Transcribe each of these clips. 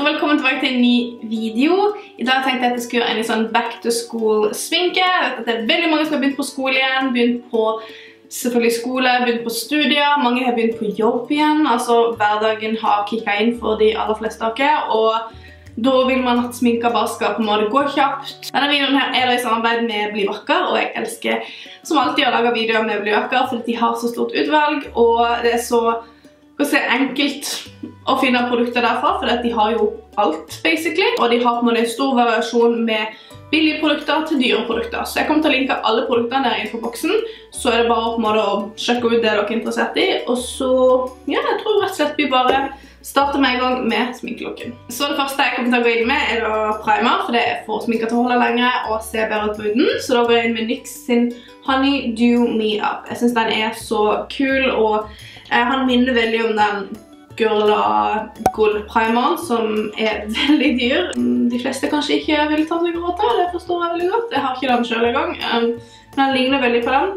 og velkommen tilbake til en ny video. I dag tenkte jeg at jeg skulle gjøre en sånn back to school-sminke. Det er veldig mange som har begynt på skole igjen, begynt på selvfølgelig skole, begynt på studier. Mange har begynt på jobb igjen, altså hverdagen har kikket inn for de aller fleste av dere. Og da vil man at sminka bare skal på en måte gå kjapt. Denne videoen her er da i samarbeid med Bli Vakker, og jeg elsker som alltid å lage videoer med Bli Vakker, fordi de har så stort utvalg, og det er så enkelt å finne produkter derfra, for de har jo alt, basically. Og de har på en stor variasjon med billige produkter til dyre produkter. Så jeg kommer til å linke alle produktene der innenfor boksen, så er det bare på en måte å sjekke ut det dere er interessert i. Og så, ja, jeg tror rett og slett vi bare starter med en gang med sminkelokken. Så det første jeg kommer til å gå inn med er da primer, for det er for sminka til å holde lenger og se bedre ut på huden. Så da går jeg inn med NYX sin Honey Do Me Up. Jeg synes den er så kul, og han minner veldig om den Gurla Gold Primer, som er veldig dyr. De fleste kanskje ikke vil ta seg råd til, det forstår jeg veldig godt. Jeg har ikke den selv i gang, um, men den ligner veldig på den.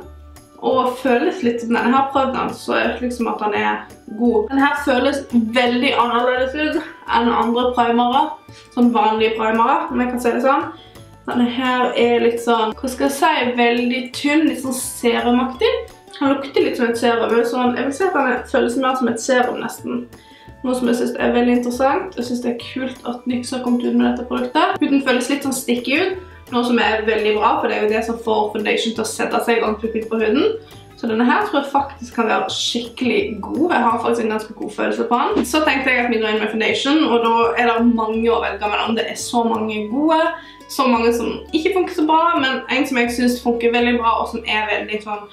Og føles litt som den. Jeg har prøvd den, så jeg liksom at den er god. Den her føles veldig annerledes ut enn andre primere. Sånn vanlige primere, om jeg kan si det sånn. Denne her er litt sånn, hva skal jeg si, veldig tynn, litt sånn serumaktig. Han lukter litt som et serum, så jeg vil si at han føles mer som et serum nesten. Noe som jeg synes er veldig interessant. Jeg synes det er kult at NYX har kommet ut med dette produktet. Huden føles litt sånn sticky ut, noe som er veldig bra, for det er jo det som får foundation til å sette seg ordentlig på huden. Så denne her tror jeg faktisk kan være skikkelig god. Jeg har faktisk en ganske god følelse på den. Så tenkte jeg at vi går inn med foundation, og da er det mange å velge mellom. Det er så mange gode, så mange som ikke funker så bra, men en som jeg synes funker veldig bra, og som er veldig sånn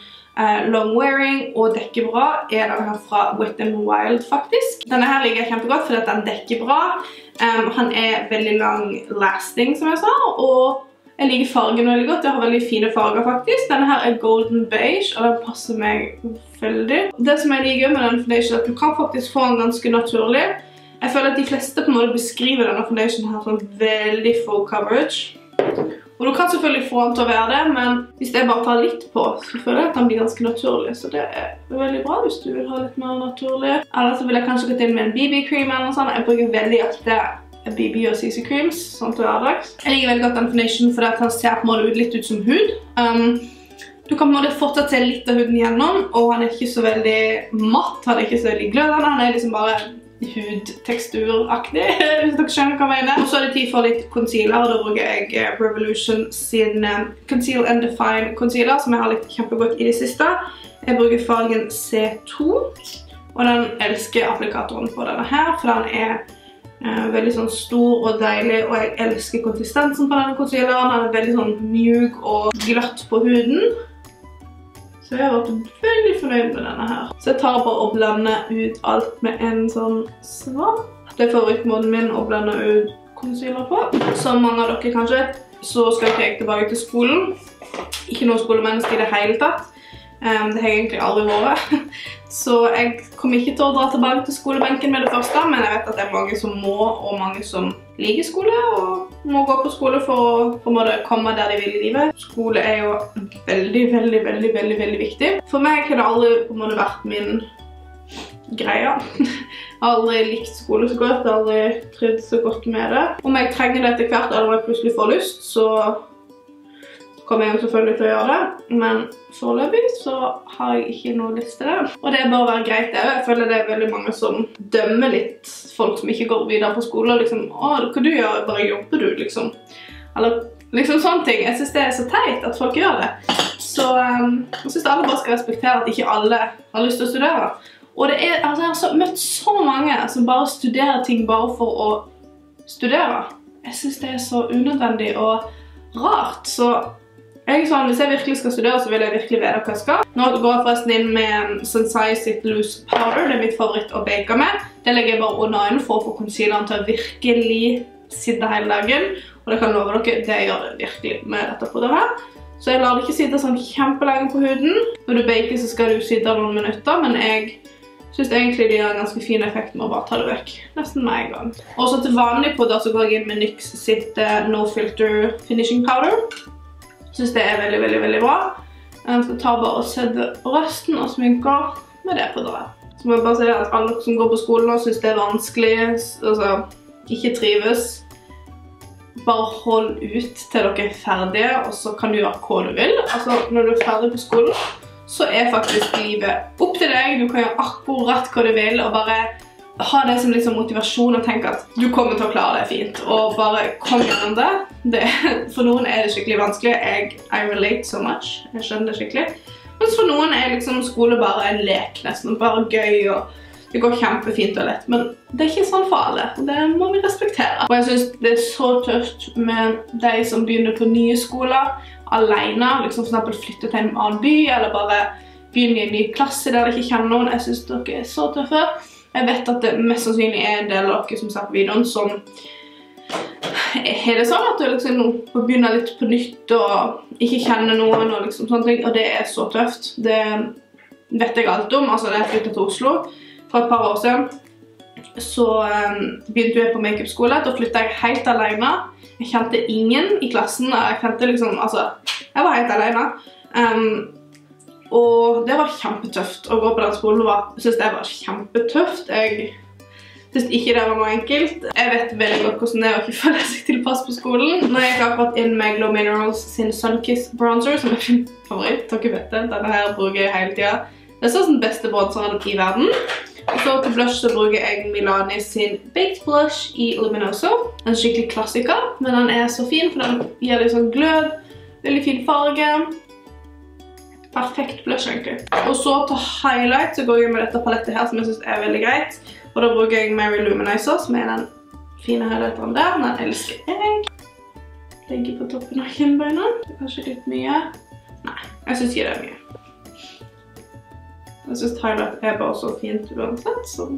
long wearing og dekker bra, er denne her fra Wet n Wild faktisk. Denne her liker jeg kjempegodt fordi den dekker bra. Um, han er veldig lang lasting, som jeg sa, og jeg liker fargen veldig godt. Jeg har veldig fine farger faktisk. Denne her er golden beige, og den passer meg veldig. Det som jeg liker med denne foundation er at du kan faktisk få den ganske naturlig. Jeg føler at de fleste på en måte beskriver denne foundationen her som veldig full coverage. Og du kan selvfølgelig få han til å være det, men hvis jeg bare tar litt på, så føler jeg at han blir ganske naturlig. Så det er veldig bra hvis du vil ha litt mer naturlig. Eller så vil jeg kanskje gått inn med en BB-cream eller noe sånt. Jeg bruker veldig ofte BB og CC Creams, sånn til hverdags. Jeg liker veldig godt den foundation fordi at han ser på en måte litt ut som hud. Um, du kan på en måte fortsatt se litt av huden gjennom, og han er ikke så veldig matt, han er ikke så veldig glødende, han er liksom bare hudteksturaktig, hvis dere skjønner hva jeg mener. Og så er det tid for litt concealer, og da bruker jeg eh, Revolution sin eh, Conceal and Define concealer, som jeg har likt kjempegodt i det siste. Jeg bruker fargen C2, og den elsker applikatoren på denne her, for den er uh, veldig sånn stor og deilig, og jeg elsker konsistensen på denne concealeren. Den er veldig sånn mjuk og glatt på huden. Så jeg har vært veldig fornøyd med denne her. Så jeg tar bare og blander ut alt med en sånn svamp. Det er favorittmåten min å blande ut concealer på. Som mange av dere kanskje vet, så skal jeg tilbake til skolen. Ikke noen skolemenneske i det hele tatt. Det har jeg egentlig aldri vært. Så jeg kommer ikke til å dra tilbake til skolebenken med det første, men jeg vet at det er mange som må, og mange som liker skole, og må gå på skole for å komme der de vil i livet. Skole er jo veldig, veldig, veldig, veldig, veldig viktig. For meg har det aldri på en måte vært min greie. Jeg har aldri likt skole så godt, jeg har aldri trivd så godt med det. Om jeg trenger det etter hvert, eller om jeg plutselig får lyst, så kommer jeg selvfølgelig til å gjøre det, men foreløpig så har jeg ikke noe lyst til det. Og det bør være greit det. Jeg føler det er veldig mange som dømmer litt folk som ikke går videre på skole, liksom, å, hva du gjør, bare jobber du, liksom. Eller liksom sånne ting. Jeg synes det er så teit at folk gjør det. Så um, jeg synes alle bare skal respektere at ikke alle har lyst til å studere. Og det er, altså jeg har møtt så mange som bare studerer ting bare for å studere. Jeg synes det er så unødvendig og rart, så jeg sånn, Hvis jeg virkelig skal studere, så vil jeg virkelig vite hva jeg skal. Nå går jeg forresten inn med Sensai sitt Loose Powder. Det er mitt favoritt å bake med. Det legger jeg bare under øynene for å få concealeren til å virkelig sitte hele dagen. Og det kan love dere, det gjør det virkelig med dette pudret her. Så jeg lar det ikke sitte sånn kjempelenge på huden. Når du baker så skal du sitte noen minutter, men jeg synes egentlig det gjør en ganske fin effekt med å bare ta det vekk. Nesten med en gang. Også til vanlig pudder så går jeg inn med NYX sitt uh, No Filter Finishing Powder synes det er veldig, veldig, veldig bra. Jeg skal ta bare og sødde røsten og sminker med det på pudderet. Så må jeg bare si at alle som går på skolen og synes det er vanskelig, altså, ikke trives, bare hold ut til dere er ferdige, og så kan du gjøre hva du vil. Altså, når du er ferdig på skolen, så er faktisk livet opp til deg. Du kan gjøre akkurat hva du vil, og bare ha det som liksom motivasjon og tenke at du kommer til å klare det fint. Og bare kom gjennom det. det. For noen er det skikkelig vanskelig. Jeg I relate so much. Jeg skjønner det skikkelig. Mens for noen er liksom skole bare en lek, nesten. Bare gøy og det går kjempefint og lett. Men det er ikke sånn for alle. Det må vi respektere. Og jeg synes det er så tøft med de som begynner på nye skoler alene. Liksom for eksempel flytte til en annen by, eller bare begynne i en ny klasse der de ikke kjenner noen. Jeg synes dere er så tøffe. Jeg vet at det mest sannsynlig er en del av dere som ser på videoen som har det sånn at du liksom må begynne litt på nytt og ikke kjenner noen og liksom sånne ting, og det er så tøft. Det vet jeg alt om. Altså, da jeg flyttet til Oslo for et par år siden, så um, begynte jeg på make-up-skole. Da flyttet jeg helt alene. Jeg kjente ingen i klassen. Jeg kjente liksom, altså, jeg var helt alene. Um, og det var kjempetøft å gå på den skolen. Jeg synes det var kjempetøft. Jeg synes ikke det var noe enkelt. Jeg vet veldig godt hvordan det er å ikke føle seg tilpass på skolen. Nå har jeg akkurat inn med Glow Minerals sin Sunkiss bronzer, som er min favoritt. Dere vet det. Denne her bruker jeg hele tiden. Det er sånn beste bronzeren i verden. Og så til blush så bruker jeg Milani sin Baked Blush i Luminoso. En skikkelig klassiker, men den er så fin, for den gir litt sånn glød. Veldig fin farge. Perfekt blush, egentlig. Og så til highlight så går jeg med dette palettet her, som jeg synes er veldig greit. Og da bruker jeg Mary Luminizer, som er den fine highlighteren der. Den elsker jeg. Legger på toppen av kinnbeina. Det er kanskje litt mye. Nei, jeg synes ikke det er mye. Jeg synes highlight er bare så fint uansett, så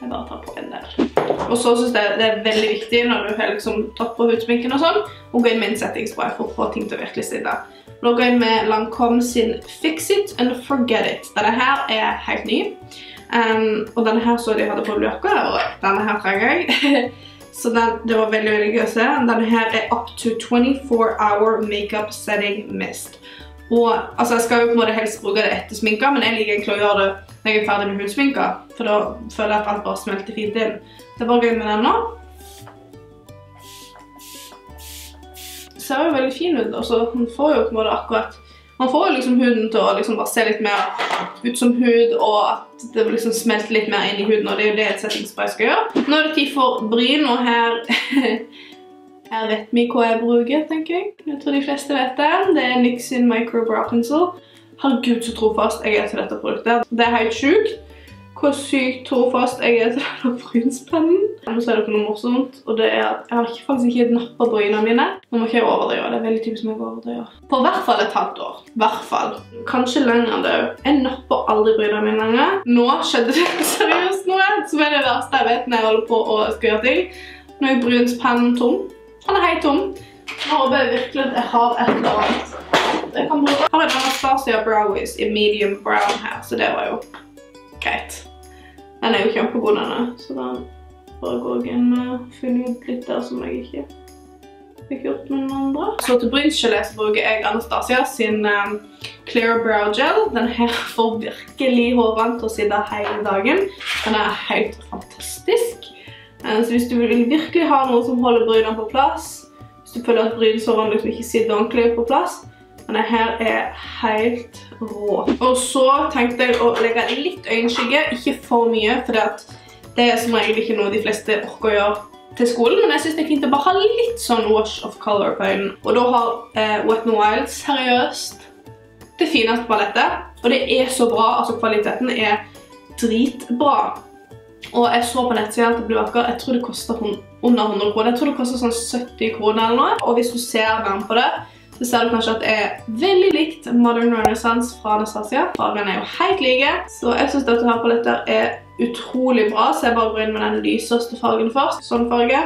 jeg bare tar på en del. Og så synes jeg det er veldig viktig når du har liksom tatt på hudsminken og sånn, å gå inn med en settingspray for å få ting til å virkelig sitte. Går jeg med Lancome sin Fix It and Forget It. Denne her er helt ny. Um, og denne her så de hadde på blokka, og denne her trenger jeg. så det var veldig, veldig gøy å se. Denne her er up to 24 hour makeup setting mist. Og altså, jeg skal jo på en måte helst bruke det etter sminka, men jeg liker egentlig å gjøre det når jeg er ferdig med hudsminka, for da føler jeg at alt bare smelter fint inn. Det er bare gøy med den nå. Ser jo veldig fin ut. Altså, man får jo på en måte akkurat man får jo liksom huden til å liksom bare se litt mer ut som hud, og at det liksom smelter litt mer inn i huden, og det er jo det et settingspray skal gjøre. Nå er det tid for bryn, og her, her vet vi hva jeg bruker, tenker jeg. Jeg tror de fleste vet det. Det er NYX sin Micro Brow Pencil. Herregud, så trofast jeg er til dette produktet. Det er helt sjukt hvor sykt trofast jeg er til denne brynspennen. Nå ser dere noe morsomt, og det er at jeg har faktisk ikke nappet brynene mine. Nå må ikke jeg overdrive, det er veldig typisk meg å overdrive. På hvert fall et halvt år. Hvert fall. Kanskje lenger enn det. Jeg napper aldri brynene mine lenger. Nå skjedde det seriøst noe, som er det verste jeg vet når jeg holder på å skal gjøre ting. Nå er brynspennen tom. Han er helt tom. Jeg håper virkelig at jeg har et eller annet. Jeg kan bruke. Jeg har en Anastasia Browies i medium brown her, så det var jo greit. Den er jo kjempegod denne, så da bare går jeg inn med finner ut litt der som jeg ikke fikk gjort med den andre. Så til brynsgelé så bruker jeg Anastasia sin um, Clear Brow Gel. Den her får virkelig hårene til å sitte hele dagen. Den er helt fantastisk. Uh, så hvis du vil virkelig ha noe som holder brynene på plass, hvis du føler at brynsårene liksom ikke sitter ordentlig på plass, denne her er helt rå. Og så tenkte jeg å legge litt øyenskygge, ikke for mye, for det er som regel ikke noe de fleste orker å gjøre til skolen, men jeg synes det er fint å bare ha litt sånn wash of color på øynene. Og da har eh, Wet n Wild seriøst det fineste palettet, og det er så bra, altså kvaliteten er dritbra. Og jeg så på nettsiden og det ble akkurat, jeg tror det koster under 100 kroner. Jeg tror det koster sånn 70 kroner eller noe, og hvis du ser nærmere på det, så ser du kanskje at det er veldig likt Modern Renaissance fra Anastasia. Fargen er jo helt like, så jeg synes dette her paletter er utrolig bra, så jeg bare går inn med den lyseste fargen først. Sånn farge.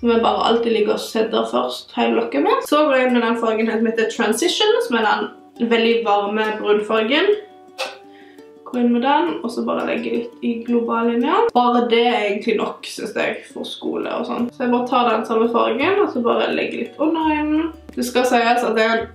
Som jeg bare alltid ligger og sedder først hele lokket med. Så går jeg inn med den fargen som heter Transition, som er den veldig varme brunfargen. Går inn med den, og så bare legger litt i globallinja. Bare det er egentlig nok, synes jeg, for skole og sånn. Så jeg bare tar den samme fargen, og så bare legger litt under øynene. Det skal sies at den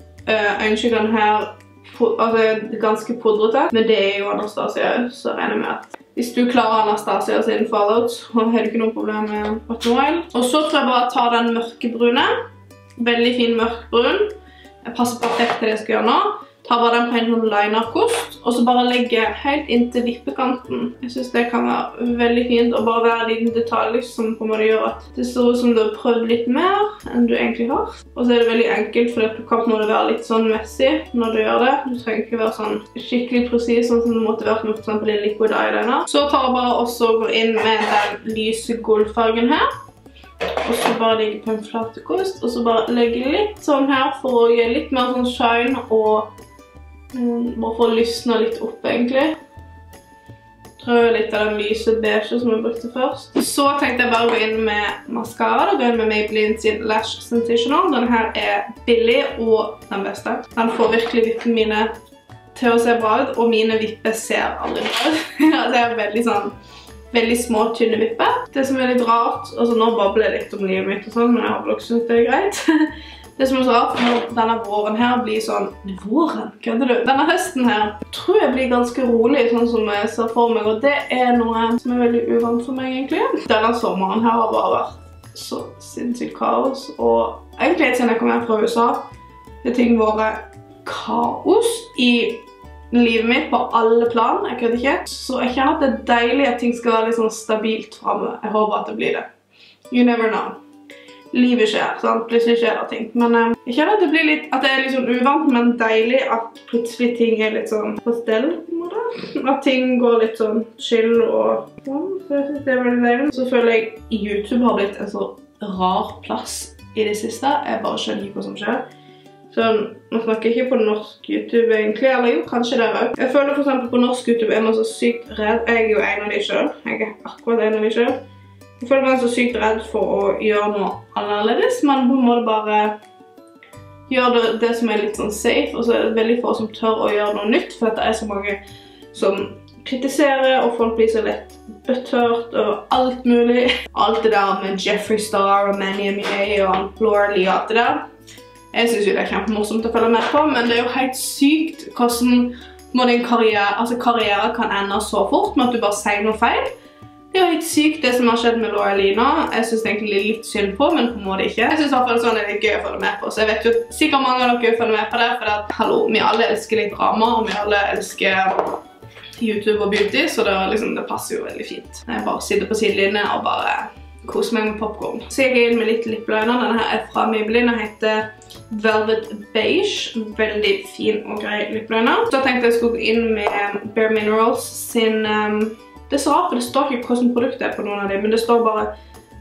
ønsker den her altså, er ganske pudrete, men det er jo Anastasia, så regner jeg med at hvis du klarer Anastasia sin fallout, så har du ikke noe problem med Wet n Wild. Og så tror jeg bare å ta den mørkebrune. Veldig fin mørkbrun. Jeg passer perfekt til det jeg skal gjøre nå. Ta bare den på en sånn linerkost, og så bare legge helt inntil vippekanten. Jeg synes det kan være veldig fint å bare være en liten detalj som på en måte gjør at det ser ut som du har prøvd litt mer enn du egentlig har. Og så er det veldig enkelt, for du kan på en måte være litt sånn messy når du gjør det. Du trenger ikke være sånn skikkelig presis, sånn som du måtte vært med for eksempel en liquid eyeliner. Så tar jeg bare også og går inn med den lyse gullfargen her. Og så bare legge på en flatekost, og så bare legge litt sånn her for å gjøre litt mer sånn shine og bare for å lysne litt opp, egentlig. Prøve litt av den lyse beige som jeg brukte først. Så tenkte jeg bare å gå inn med mascara. Da går jeg med Maybelline sin Lash Sensational. Denne her er billig og den beste. Den får virkelig vippene mine til å se bra ut, og mine vipper ser aldri bra ut. det er veldig sånn veldig små, tynne vipper. Det som er litt rart, altså nå babler jeg litt om livet mitt og sånn, men jeg håper dere synes det er greit. Det som er så rart, når denne våren her blir sånn Våren? Kødder du? Denne høsten her tror jeg blir ganske rolig, sånn som jeg ser for meg, og det er noe som er veldig uvant for meg, egentlig. Denne sommeren her har bare vært så sinnssykt kaos, og egentlig siden jeg kom hjem fra USA, det ting vært kaos i livet mitt på alle plan, jeg kødder ikke. Så jeg kjenner at det er deilig at ting skal være litt sånn stabilt fremme. Jeg håper at det blir det. You never know livet skjer. sant? Plutselig skjer det ting. Men um, jeg kjenner at det blir litt, at det er litt sånn uvant, men deilig at plutselig ting er litt sånn på stell. på en måte. At ting går litt sånn chill og sånn. Så jeg synes det er veldig deilig. Så føler jeg YouTube har blitt en så rar plass i det siste. Jeg bare skjønner ikke hva som skjer. Så Nå snakker jeg ikke på norsk YouTube egentlig, eller jo, kanskje dere òg. Jeg føler for eksempel på norsk YouTube er man så sykt redd. Jeg er jo en av de sjøl. Jeg er akkurat en av de sjøl. Jeg føler meg så sykt redd for å gjøre noe annerledes, men på en måte bare gjøre det, det, som er litt sånn safe, og så er det veldig få som tør å gjøre noe nytt, for det er så mange som kritiserer, og folk blir så lett betørt og alt mulig. Alt det der med Jeffree Star og Manny M.A. og Laura Lee og alt det der. Jeg synes jo det er kjempemorsomt å følge med på, men det er jo helt sykt hvordan din karriere, altså karriere kan ende så fort med at du bare sier noe feil. Det er jo helt sykt det som har skjedd med Laura Lina. Jeg synes egentlig det er litt synd på, men på en måte ikke. Jeg synes i hvert fall sånn er litt gøy å følge med på, så jeg vet jo sikkert mange av dere følger med på det, for det at, hallo, vi alle elsker litt drama, og vi alle elsker YouTube og beauty, så det, liksom, det passer jo veldig fint. Jeg bare sitter på sidelinjen og bare koser meg med popcorn. Så jeg gikk inn med litt lippliner. Denne her er fra Maybelline og heter Velvet Beige. Veldig fin og grei lippliner. Så tenkte jeg skulle gå inn med Bare Minerals sin um, det er så rart, for det står ikke hvordan produktet er på noen av dem, men det står bare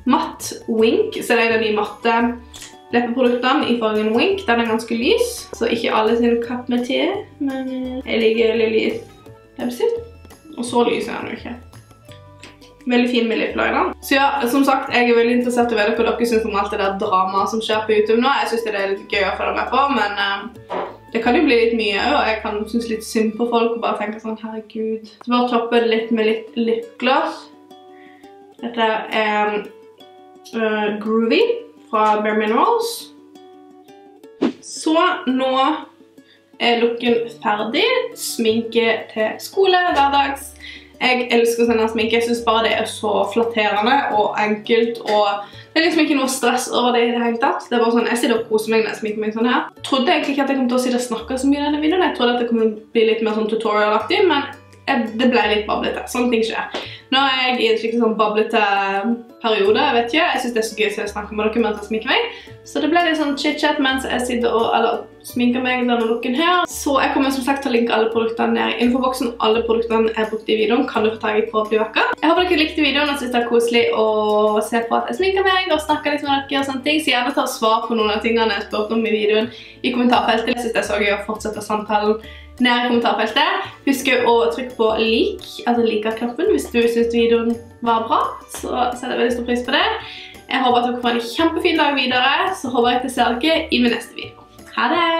Matt Wink, så det er en av de matte leppeproduktene i fargen Wink. Den er ganske lys, så ikke alle sin kapp med te, men eh, jeg liker Lily Pepsi. Og så lys er den jo ikke. Veldig fin med lippliner. Så ja, som sagt, jeg er veldig interessert i å vite hva dere synes om alt det der drama som skjer på YouTube nå. Jeg synes det er litt gøy å følge med på, men uh, det kan jo bli litt mye, og jeg kan synes litt synd på folk og bare tenke sånn, herregud. Så bare toppe det litt med litt lipgloss. Dette er uh, Groovy fra Bare Minerals. Så nå er looken ferdig. Sminke til skole, hverdags. Jeg elsker sånn sminke. Jeg synes bare det er så flatterende og enkelt og det er liksom ikke noe stress over det i det hele tatt. Det er bare sånn, Jeg sitter og koser meg når jeg sminker meg sånn her. Jeg trodde egentlig ikke at jeg kom til å sitte og snakke så mye i denne videoen. Jeg trodde at det kom til å bli litt mer sånn tutorial-aktig, men det ble litt bablete. Sånne ting skjer. Nå er jeg i en skikkelig sånn bablete periode, jeg vet ikke. Jeg synes det er så gøy å snakke med dere mens jeg sminker meg. Så det ble litt sånn chit-chat mens jeg sitter og, sminker meg denne looken her. Så jeg kommer som sagt til å linke alle produktene ned i infoboksen. Alle produktene er brukt i videoen, kan du få tag i på Flyvakka. Jeg håper dere likte videoen og synes det er koselig å se på at jeg sminker meg og snakker litt med dere og sånne ting. Så gjerne ta svar på noen av tingene jeg spurte om i videoen i kommentarfeltet. Jeg synes det er så gøy å fortsette samtalen ned i kommentarfeltet. Husk å trykke på lik, altså like-knappen, hvis du synes videoen var bra. Så setter jeg veldig stor pris på det. Jeg håper at dere får en kjempefin dag videre, så håper jeg at jeg ser dere i min neste video. Ha det!